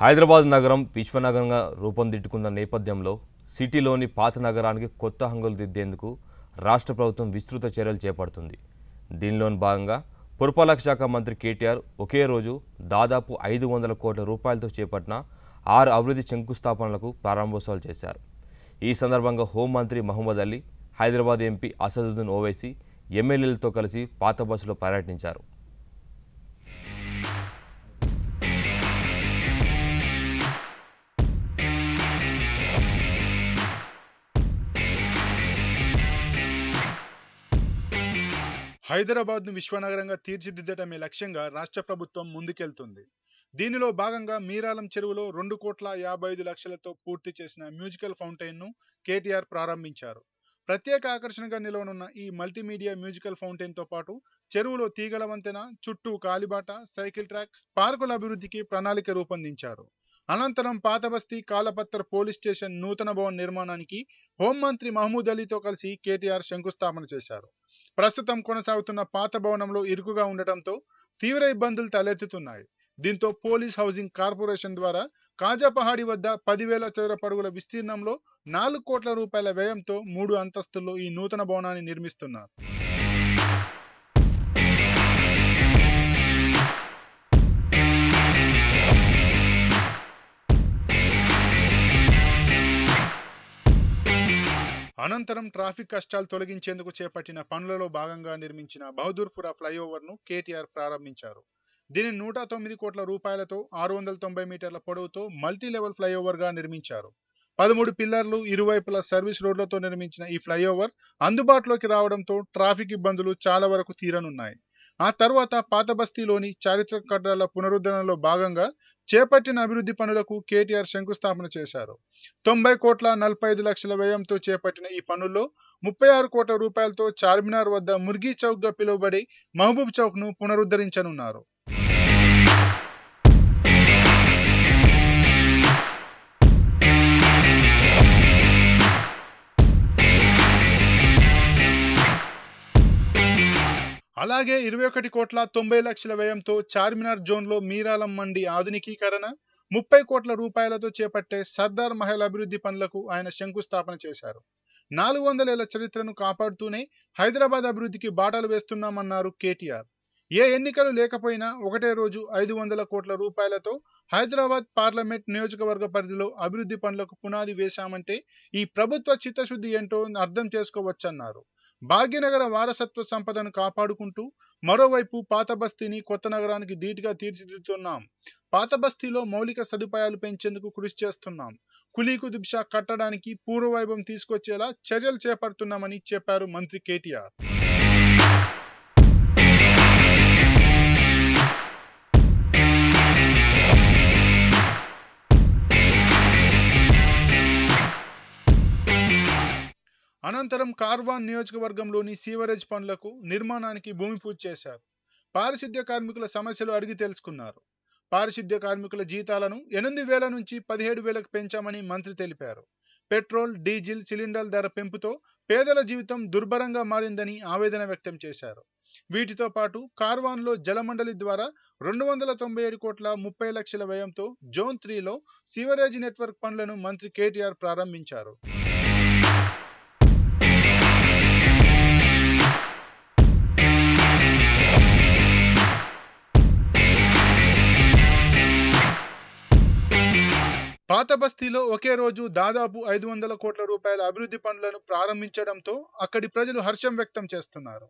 హైదరాబాద్ నగరం విశ్వనగరంగా రూపొందిద్దుకున్న నేపథ్యంలో సిటీలోని పాత నగరానికి కొత్త హంగులు దిద్దేందుకు రాష్ట్ర ప్రభుత్వం విస్తృత చర్యలు చేపడుతుంది. దీనిలోని భాగంగా పురపాలక శాఖ మంత్రి కేటీఆర్ ఒకే రోజు దాదాపు ఐదు వందల కోట్ల రూపాయలతో చేపట్టిన ఆరు అభివృద్ధి శంకుస్థాపనలకు ప్రారంభోత్సవాలు చేశారు. ఈ సందర్భంగా హోంమంత్రి మహమ్మద్ అలీ హైదరాబాద్ ఎంపీ అసదుద్దీన్ ఓవైసీ ఎమ్మెల్యేలతో కలిసి పాత బస్సులో పర్యటించారు. హైదరాబాద్ను విశ్వనగరంగా తీర్చిదిద్దటమే లక్ష్యంగా రాష్ట్ర ప్రభుత్వం ముందుకెళ్తుంది. దీనిలో భాగంగా మీరాలం చెరువులో రెండు కోట్ల యాభై ఐదు లక్షలతో పూర్తి చేసిన మ్యూజికల్ ఫౌంటైన్ను కేటీఆర్ ప్రారంభించారు. ప్రత్యేక ఆకర్షణగా నిలవనున్న ఈ మల్టీమీడియా మ్యూజికల్ ఫౌంటైన్తో పాటు చెరువులో తీగల వంతెన చుట్టూ కాలిబాట సైకిల్ ట్రాక్ పార్కుల అభివృద్ధికి ప్రణాళిక రూపొందించారు. అనంతరం పాతబస్తీ కాలపత్తర్ పోలీస్ స్టేషన్ నూతన భవన్ నిర్మాణానికి హోంమంత్రి మహమూద్ అలీతో కలిసి కేటీఆర్ శంకుస్థాపన చేశారు. ప్రస్తుతం కొనసాగుతున్న పాత భవనంలో ఇరుకుగా ఉండటంతో తీవ్ర ఇబ్బందులు తలెత్తుతున్నాయి. దీంతో పోలీస్ హౌసింగ్ కార్పొరేషన్ ద్వారా కాజాపహాడి వద్ద పదివేల చదరపడుగుల విస్తీర్ణంలో నాలుగు కోట్ల రూపాయల వ్యయంతో మూడు అంతస్తుల్లో ఈ నూతన భవనాన్ని నిర్మిస్తున్నారు. అనంతరం ట్రాఫిక్ కష్టాలు తొలగించేందుకు చేపట్టిన పనులలో భాగంగా నిర్మించిన బహదూర్పుర ఫ్లైఓవర్ను కేటీఆర్ ప్రారంభించారు. దీనిని నూట తొమ్మిది కోట్ల రూపాయలతో ఆరు వందల తొంభై మీటర్ల పొడవుతో మల్టీ లెవెల్ ఫ్లైఓవర్గా నిర్మించారు. పదమూడు పిల్లర్లు ఇరువైపుల సర్వీస్ రోడ్లతో నిర్మించిన ఈ ఫ్లైఓవర్ అందుబాటులోకి రావడంతో ట్రాఫిక్ ఇబ్బందులు చాలా వరకు తీరనున్నాయి. ఆ తర్వాత పాత బస్తీలోని చారిత్రక కట్టడాల పునరుద్ధరణలో భాగంగా చేపట్టిన అభివృద్ధి పనులకు కేటీఆర్ శంకుస్థాపన చేశారు. తొంభై కోట్ల నలభై ఐదు లక్షల వ్యయంతో చేపట్టిన ఈ పనుల్లో ముప్పై ఆరు కోట్ల రూపాయలతో చార్మినార్ వద్ద ముర్గి చౌక్గా పిలువబడే మహబూబ్ చౌక్ను పునరుద్ధరించనున్నారు. అలాగే ఇరవై ఒకటి కోట్ల తొంభై లక్షల వ్యయంతో చార్మినార్ జోన్లో మీరాలం మండి ఆధునికీకరణ ముప్పై కోట్ల రూపాయలతో చేపట్టే సర్దార్ మహల్ అభివృద్ధి పనులకు ఆయన శంకుస్థాపన చేశారు. నాలుగు వందల ఏళ్ళ చరిత్రను కాపాడుతూనే హైదరాబాద్ అభివృద్ధికి బాటలు వేస్తున్నామన్నారు కేటీఆర్. ఏ ఎన్నికలు లేకపోయినా ఒకటే రోజు ఐదు వందల కోట్ల రూపాయలతో హైదరాబాద్ పార్లమెంట్ నియోజకవర్గ పరిధిలో అభివృద్ధి పనులకు పునాది వేశామంటే ఈ ప్రభుత్వ చిత్తశుద్ధి ఏంటో అర్థం చేసుకోవచ్చన్నారు. భాగ్యనగర వారసత్వ సంపదను కాపాడుకుంటూ మరోవైపు పాత బస్తీని కొత్త నగరానికి ధీటుగా తీర్చిదిద్దుతున్నాం. పాత బస్తీలో మౌలిక సదుపాయాలు పెంచేందుకు కృషి చేస్తున్నాం. కులీ దిశ కట్టడానికి పూర్వవైభవం తీసుకొచ్చేలా చర్యలు చేపడుతున్నామని చెప్పారు మంత్రి కేటీఆర్. అనంతరం కార్వాన్ నియోజకవర్గంలోని సీవరేజ్ పనులకు నిర్మాణానికి భూమి పూజ చేశారు. పారిశుద్ధ్య కార్మికుల సమస్యలు అడిగి తెలుసుకున్నారు. పారిశుద్ధ్య కార్మికుల జీతాలను ఎనిమిది వేల నుంచి పదిహేడు వేలకు పెంచామని మంత్రి తెలిపారు. పెట్రోల్ డీజిల్ సిలిండర్ ధర పెంపుతో పేదల జీవితం దుర్భరంగా మారిందని ఆవేదన వ్యక్తం చేశారు. వీటితో పాటు కార్వాన్లో జలమండలి ద్వారా రెండు వందల తొంభై ఏడు కోట్ల ముప్పై లక్షల వ్యయంతో జోన్ త్రీలో సీవరేజ్ నెట్వర్క్ పనులను మంత్రి కేటీఆర్ ప్రారంభించారు. పాత బస్తీలో ఒకే రోజు దాదాపు ఐదు వందల కోట్ల రూపాయల అభివృద్ధి పనులను ప్రారంభించడంతో అక్కడి ప్రజలు హర్షం వ్యక్తం చేస్తున్నారు.